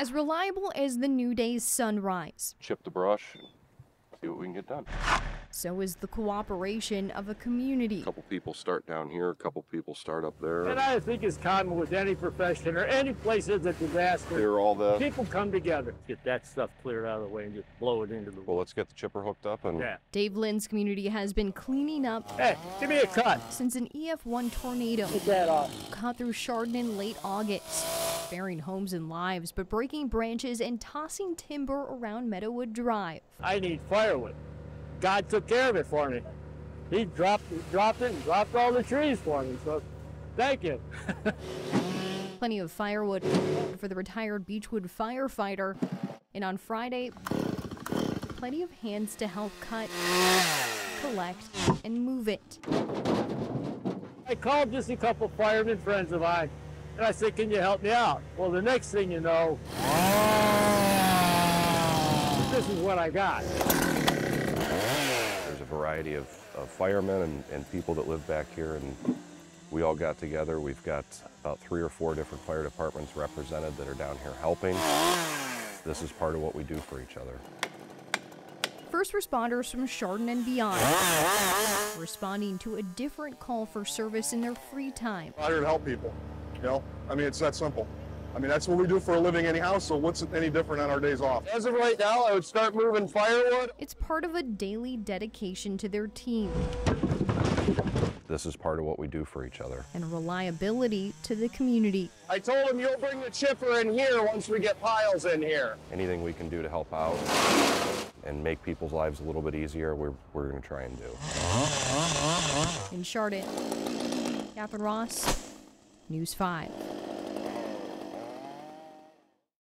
as reliable as the new day's sunrise. Chip the brush, see what we can get done. So is the cooperation of a community. A couple people start down here, a couple people start up there. And I think it's common with any profession or any place that's a disaster. Clear all that. People come together, get that stuff cleared out of the way and just blow it into the Well, let's get the chipper hooked up and Yeah. Dave Lynn's community has been cleaning up Hey, give me a cut. since an EF1 tornado Get that off. cut through Chardon in late August, sparing homes and lives, but breaking branches and tossing timber around Meadowood Drive. I need firewood. God took care of it for me. He dropped, dropped it and dropped all the trees for me. So, thank you. Plenty of firewood for the retired Beachwood firefighter. And on Friday, plenty of hands to help cut, collect, and move it. I called just a couple firemen friends of mine, and I said, "Can you help me out?" Well, the next thing you know, ah. this is what I got. there's a variety of, of firemen and, and people that live back here and we all got together. We've got about three or four different fire departments represented that are down here helping. This is part of what we do for each other. First responders from Chardon and beyond, responding to a different call for service in their free time. out here to help people. You know, I mean, it's that simple. I mean, that's what we do for a living anyhow, so what's any different on our days off? As of right now, I would start moving firewood. It's part of a daily dedication to their team This is part of what we do for each other. and reliability to the community. I told him you'll bring the chipper in here once we get piles in here. Anything we can do to help out and make people's lives a little bit easier, we're, we're going to try and do. In Chardon, Captain Ross, News 5.